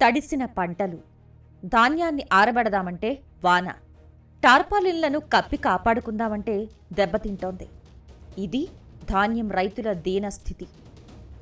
తడిసిన పంటలు. ధాన్యాన్ని ఆరబెడదామంటే వాన. టార్పాలిన్లను కప్పి కాపాడుకుందామంటే దెబ్బతింటోంది ఇది ధాన్యం రైతుల దీనస్థితి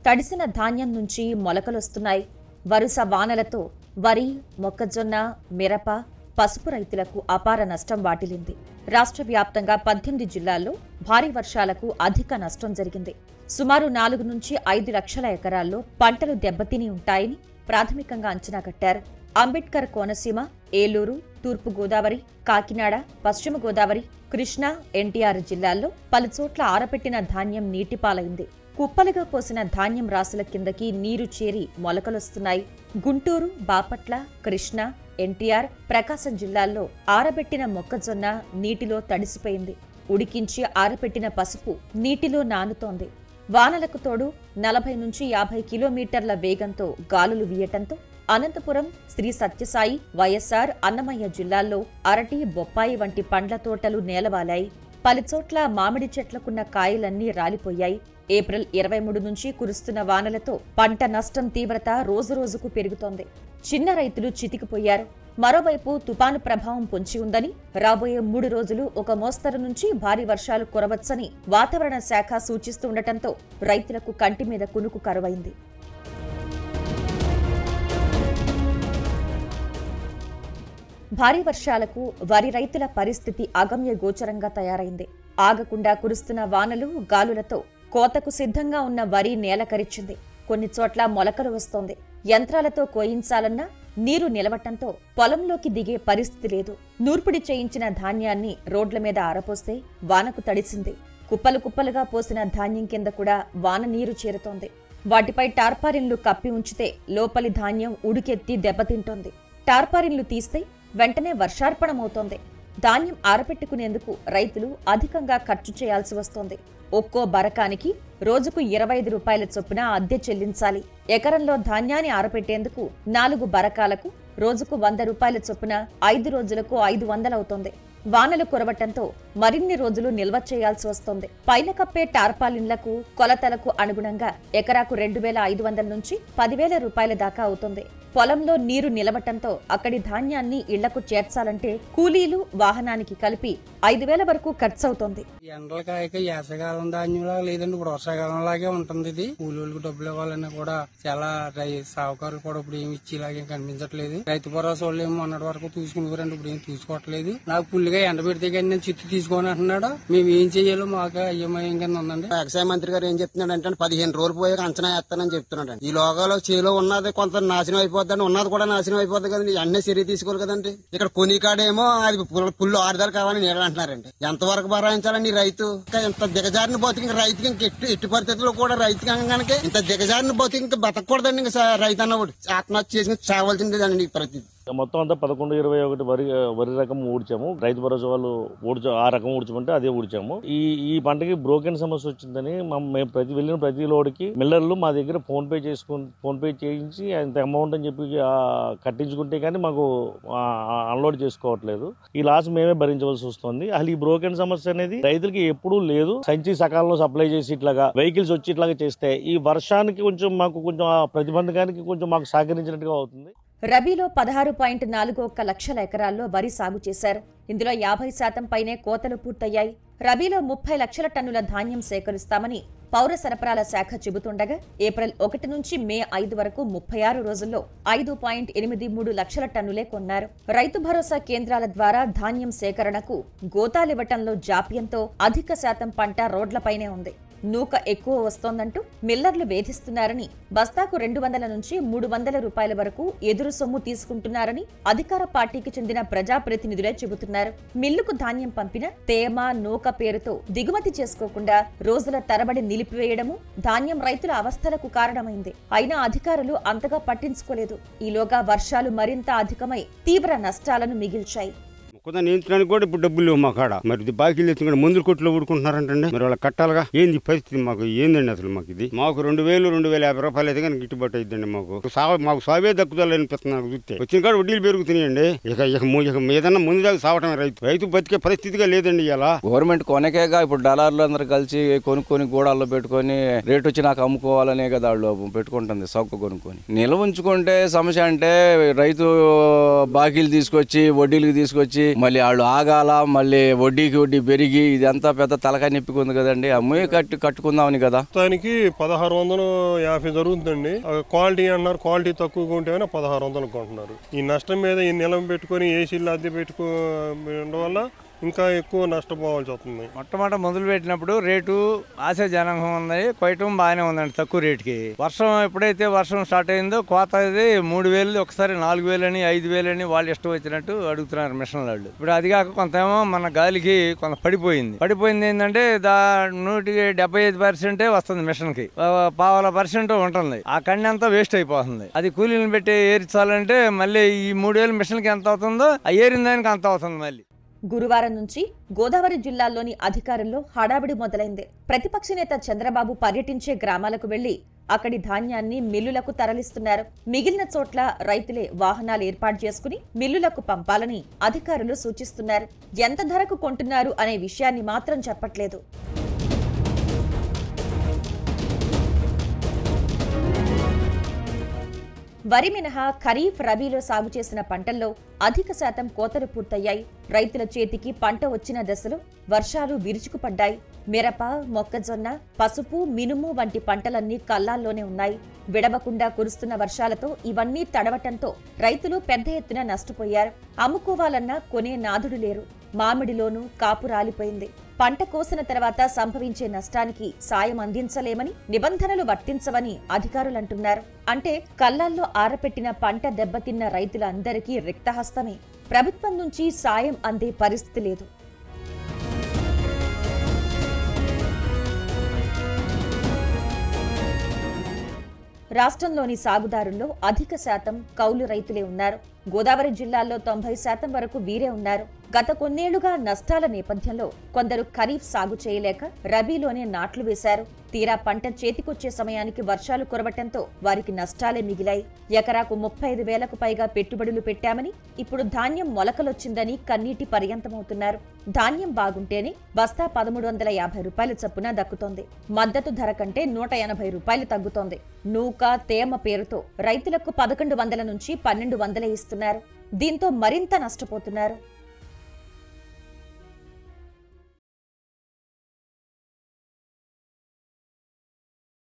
తడిసిన ధాన్యం నుంచి మొలకలొస్తున్నాయి. వరుస వానలతో వరి మొక్కజొన్న మిరప పసుపు రైతులకు అపార నష్టం వాటిల్లింది. రాష్ట్ర వ్యాప్తంగా పద్దెనిమిది జిల్లాల్లో భారీ వర్షాలకు అధిక నష్టం జరిగింది. సుమారు నాలుగు నుంచి ఐదు లక్షల ఎకరాల్లో పంటలు దెబ్బతిని ఉంటాయని ప్రాథమికంగా అంచనా కట్టారు. అంబేద్కర్ కోనసీమ ఏలూరు తూర్పు గోదావరి కాకినాడ పశ్చిమ గోదావరి కృష్ణా ఎన్టీఆర్ జిల్లాల్లో పలుచోట్ల ఆరపెట్టిన ధాన్యం నీటిపాలైంది. కుప్పలుగా పోసిన ధాన్యం రాసుల కిందకి నీరు చేరి మొలకలొస్తున్నాయి. గుంటూరు బాపట్ల కృష్ణా ఎన్టీఆర్ ప్రకాశం జిల్లాల్లో ఆరబెట్టిన మొక్కజొన్న నీటిలో తడిసిపోయింది. ఉడికించి ఆరపెట్టిన పసుపు నీటిలో నానుతోంది. వానలకు తోడు నలభై నుంచి యాభై కిలోమీటర్ల వేగంతో గాలులు వీయటంతో అనంతపురం శ్రీ సత్యసాయి వైఎస్ఆర్ అన్నమయ్య జిల్లాల్లో అరటి బొప్పాయి వంటి పండ్ల తోటలు నేలవాలాయి. పలుచోట్ల మామిడి చెట్లకున్న కాయలన్నీ రాలిపోయాయి. ఏప్రిల్ ఇరవై మూడు నుంచి కురుస్తున్న వానలతో పంట నష్టం తీవ్రత రోజురోజుకు పెరుగుతోంది. చిన్న రైతులు చితికిపోయారు. మరోవైపు తుపాను ప్రభావం పొంచి ఉందని రాబోయే మూడు రోజులు ఒక మోస్తరు నుంచి భారీ వర్షాలు కురవచ్చని వాతావరణ శాఖ సూచిస్తుండటంతో రైతులకు కంటి మీద కునుకు కరువైంది. భారీ వర్షాలకు వరి రైతుల పరిస్థితి అగమ్య గోచరంగా తయారైంది. ఆగకుండా కురుస్తున్న వానలు గాలులతో కోతకు సిద్ధంగా ఉన్న వరి నేలకరిచింది కొన్ని చోట్ల మొలకలు వస్తోంది. యంత్రాలతో కోయించాలన్నా నీరు నిలవటంతో పొలంలోకి దిగే పరిస్థితి లేదు. నూర్పిడి చేయించిన ధాన్యాన్ని రోడ్ల మీద ఆరపోస్తే వానకు తడిసింది. కుప్పలు కుప్పలుగా పోసిన ధాన్యం కింద కూడా వాన నీరు చేరుతోంది. వాటిపై టార్పారిన్లు కప్పి ఉంచితే లోపలి ధాన్యం ఉడికెత్తి దెబ్బతింటోంది. టార్పారిన్లు తీస్తే వెంటనే వర్షార్పణమవుతోంది. ధాన్యం ఆరపెట్టుకునేందుకు రైతులు అధికంగా ఖర్చు చేయాల్సి వస్తోంది. ఒక్కో బరకానికి రోజుకు ఇరవై ఐదు రూపాయల చొప్పున అద్దె చెల్లించాలి. ఎకరంలో ధాన్యాన్ని ఆరపెట్టేందుకు నాలుగు బరకాలకు రోజుకు వంద రూపాయల చొప్పున ఐదు రోజులకు ఐదు వందలవుతోంది. వానలు కురవటంతో మరిన్ని రోజులు నిల్వ చేయాల్సి వస్తోంది. పైన కప్పే టార్పాలిన్లకు కొలతలకు అనుగుణంగా ఎకరాకు రెండు వేల ఐదు వందల నుంచి పదివేల రూపాయల దాకా అవుతుంది. పొలంలో నీరు నిలవటంతో అక్కడి ధాన్యాన్ని ఇళ్ళకు చేర్చాలంటే కూలీలు వాహనానికి కలిపి ఐదు వేల వరకు ఖర్చవుతోంది. ఎండలు కాయక వేసవికాలం ధాన్యంలా లేదండి ఇప్పుడు వర్షాకాలం లాగే ఉంటుంది ఇది. కూలీలకు డబ్బులు ఇవ్వాలన్నా కూడా చాలా రై సావుకారులు కూడా ఇప్పుడు ఏమి ఇచ్చేలాగే కనిపించట్లేదు. రైతు భరోసా వాళ్ళు ఏమో మొన్నటి వరకు తీసుకునేవారండి ఇప్పుడు ఏం తీసుకోవట్లేదు. నాకు పుల్లిగా ఎండ పెడితే కానీ నేను చిత్తు తీసుకొని అంటున్నాడు. మేము ఏం చేయాలో మాకు అయ్యమయం కింద ఉందండి. వ్యవసాయ మంత్రి గారు ఏం చెప్తున్నాడు అంటే పదిహేను రోజులు పోయాక అంచనా వేస్తానని చెప్తున్నాడు ఈ లోగాలో చేలో ఉన్నది కొంత నాశనం అయిపోద్దండి. ఉన్నది కూడా నాశనం అయిపోద్ది కదండి. అన్నీ చర్య తీసుకోవాలి కదండి. ఇక్కడ కొనికాడేమో అది పుల్- పుల్లు కావాలని నేను అంటున్నారండి. ఎంతవరకు భరాయించాలండి రైతు? ఇంకా ఇంత దిగజారిన బతుకు రైతుకి ఇంక ఎట్టి ఎట్టి పరిస్థితుల్లో కూడా రైతుకి కనుక ఇంత దిగజారిన బతుకు ఇంకా బతకూడదండి ఇంకా రైతు అన్నవాడు ఆత్మహత్య చేసి చావాల్సిందేదండి ప్రతిది మొత్తం అంతా పదకొండు ఇరవై ఒకటి వరి వరి రకం ఊడ్చాము. రైతు భరోసా వాళ్ళు ఊడ్చా ఆ రకం ఊడ్చమంటే అదే ఊడ్చాము. ఈ ఈ పంటకి బ్రోకెన్ సమస్య వచ్చిందని మేము ప్రతి వెళ్ళిన ప్రతి లోడ్కి మిల్లర్లు మా దగ్గర ఫోన్ పే చేసుకుని ఫోన్ పే చేయించి అంత అమౌంట్ అని చెప్పి కట్టించుకుంటే కానీ మాకు అన్లోడ్ చేసుకోవట్లేదు. ఈ లాస్ మేమే భరించవలసి వస్తుంది. అసలు ఈ బ్రోకెన్ సమస్య అనేది రైతులకి ఎప్పుడూ లేదు. సంచి సకాలంలో సప్లై చేసి ఇట్లాగా వెహికల్స్ వచ్చి ఇట్లాగా చేస్తే ఈ వర్షానికి కొంచెం మాకు కొంచెం ఆ ప్రతిబంధకానికి కొంచెం మాకు సహకరించినట్టుగా అవుతుంది. రబీలో పదహారు పాయింట్ నాలుగు ఒక్క లక్షల ఎకరాల్లో వరి సాగు చేశారు. ఇందులో యాభై శాతం పైనే కోతలు పూర్తయ్యాయి. రబీలో ముప్పై లక్షల టన్నుల ధాన్యం సేకరిస్తామని పౌర సరఫరాల శాఖ చెబుతుండగా ఏప్రిల్ ఒకటి నుంచి మే ఐదు వరకు ముప్పై ఆరు రోజుల్లో ఐదు పాయింట్ ఎనిమిది మూడు లక్షల టన్నులే కొన్నారు. రైతు భరోసా కేంద్రాల ద్వారా ధాన్యం సేకరణకు గోతాలివ్వటంలో జాప్యంతో అధిక శాతం పంట రోడ్లపైనే ఉంది. నూక ఎక్కువ వస్తోందంటూ మిల్లర్లు వేధిస్తున్నారని బస్తాకు రెండు వందల నుంచి మూడు వందల రూపాయల వరకు ఎదురు సొమ్ము తీసుకుంటున్నారని అధికార పార్టీకి చెందిన ప్రజాప్రతినిధులే చెబుతున్నారు. మిల్లుకు ధాన్యం పంపిన తేమ నూక పేరుతో దిగుమతి చేసుకోకుండా రోజుల తరబడి నిలిపివేయడము ధాన్యం రైతుల అవస్థలకు కారణమైంది. అయినా అధికారులు అంతగా పట్టించుకోలేదు. ఈలోగా వర్షాలు మరింత అధికమై తీవ్ర నష్టాలను మిగిల్చాయి. మొక్కదా నియంత్రణకు కూడా ఇప్పుడు డబ్బులు లేవు మా కాడ మరి ఇది బాకీలు తెచ్చుకుంటే మందులు కొట్లో ఊడుకుంటున్నారంటండి మరి వాళ్ళ కట్టాలిగా ఏంది పరిస్థితి మాకు? ఏందండి అసలు మాకు ఇది? మాకు రెండు వేలు రెండు వేల యాభై రూపాయలు అయితే కానీ గిట్టుబాటు అయిద్దండి మాకు. సావ మాకు సావే దక్కుదల అనిపిస్తుంది నాకు చూస్తే. వచ్చిన కాడ వడ్డీలు పెరుగుతున్నాయండి. ఇక ఇక ఇక ఏదన్నా ముందు దాకా సావటం రైతు. రైతు బతికే పరిస్థితిగా లేదండి ఇలా గవర్నమెంట్ కొనకేగా ఇప్పుడు డాలర్లు అందరూ కలిసి కొనుక్కొని గోడాల్లో పెట్టుకొని రేటు వచ్చి నాకు అమ్ముకోవాలనే కదా వాళ్ళు పెట్టుకుంటుంది సౌక కొనుక్కొని. నిల్వ ఉంచుకుంటే సమస్య అంటే రైతు బాకీలు తీసుకొచ్చి వడ్డీలకు తీసుకొచ్చి మళ్ళీ వాళ్ళు ఆగాల మళ్ళీ వడ్డీకి వడ్డీ పెరిగి ఇదంతా పెద్ద తలకాయ నిప్పుకుంది కదండి. అమ్మే కట్టు కట్టుకుందామని కదా? దానికి పదహారు వందలు యాభై జరుగుతుందండి. క్వాలిటీ అన్నారు క్వాలిటీ తక్కువగా ఉంటేనే పదహారు వందలు కొంటున్నారు. ఈ నష్టం మీద ఈ నిలం పెట్టుకొని ఏసీలు అద్దె పెట్టుకో ఉండడం వల్ల ఇంకా ఎక్కువ నష్టపోవాల్సి వస్తుంది. మొట్టమొదటి మొదలు పెట్టినప్పుడు రేటు ఆశాజనకంగా ఉంది. కొయ్యటం బాగానే ఉందండి తక్కువ రేటుకి. వర్షం ఎప్పుడైతే వర్షం స్టార్ట్ అయిందో కోత అది మూడు వేలు ఒకసారి నాలుగు వేలని ఐదు వేలని వాళ్ళు ఇష్టం వచ్చినట్టు అడుగుతున్నారు మిషన్ వాళ్ళు. ఇప్పుడు అది కాక కొంతేమో మన గాలికి కొంత పడిపోయింది. పడిపోయింది ఏంటంటే దా నూటికి డెబ్బై ఐదు పర్సెంటే వస్తుంది మిషన్కి. పావల పర్సెంట్ ఉంటుంది. ఆ కన్ను అంతా వేస్ట్ అయిపోతుంది. అది కూలీలను పెట్టి ఏరించాలంటే మళ్ళీ ఈ మూడు వేలు మిషన్కి ఎంత అవుతుందో ఆ ఏరిన దానికి అంత అవుతుంది మళ్ళీ. గురువారం నుంచి గోదావరి జిల్లాల్లోని అధికారుల్లో హడావిడి మొదలైంది. ప్రతిపక్ష నేత చంద్రబాబు పర్యటించే గ్రామాలకు వెళ్ళి అక్కడి ధాన్యాన్ని మిల్లులకు తరలిస్తున్నారు. మిగిలిన చోట్ల రైతులే వాహనాలు ఏర్పాటు చేసుకుని మిల్లులకు పంపాలని అధికారులు సూచిస్తున్నారు. ఎంత ధరకు కొంటున్నారు అనే విషయాన్ని మాత్రం చెప్పట్లేదు. వరి మినహా ఖరీఫ్ రబీలో సాగు చేసిన పంటల్లో అధిక శాతం కోతలు పూర్తయ్యాయి. రైతుల చేతికి పంట వచ్చిన దశలో వర్షాలు విరుచుకుపడ్డాయి. మిరప మొక్కజొన్న పసుపు మినుము వంటి పంటలన్నీ కల్లాల్లోనే ఉన్నాయి. విడవకుండా కురుస్తున్న వర్షాలతో ఇవన్నీ తడవటంతో రైతులు పెద్ద ఎత్తున నష్టపోయారు. అమ్ముకోవాలన్నా కొనే నాదుడు లేరు. మామిడిలోనూ కాపు రాలిపోయింది. పంట కోసిన తర్వాత సంభవించే నష్టానికి సాయం అందించలేమని నిబంధనలు వర్తించవని అధికారులంటున్నారు. అంటే కళ్ళల్లో ఆరపెట్టిన పంట దెబ్బతిన్న రైతులందరికీ రిక్తహస్తమే. ప్రభుత్వం నుంచి సాయం అందే పరిస్థితి లేదు. రాష్ట్రంలోని సాగుదారుల్లో అధిక శాతం కౌలు రైతులే ఉన్నారు. గోదావరి జిల్లాల్లో తొంభై శాతం వరకు వీరే ఉన్నారు. గత కొన్నేళ్ళుగా నష్టాల నేపథ్యంలో కొందరు ఖరీఫ్ సాగు చేయలేక రబీలోనే నాట్లు వేశారు. తీరా పంట చేతికొచ్చే సమయానికి వర్షాలు కురవటంతో వారికి నష్టాలే మిగిలాయి. ఎకరాకు ముప్పై ఐదు వేలకు పైగా పెట్టుబడులు పెట్టామని ఇప్పుడు ధాన్యం మొలకలొచ్చిందని కన్నీటి పర్యంతమవుతున్నారు. ధాన్యం బాగుంటేనే బస్తా పదమూడు వందల యాభై రూపాయల చప్పున దక్కుతోంది. మద్దతు ధర కంటే నూట ఎనభై రూపాయలు తగ్గుతోంది. నూక తేమ పేరుతో రైతులకు పదకొండు వందల నుంచి పన్నెండు వందలే ఇస్తున్నారు. దీంతో మరింత నష్టపోతున్నారు.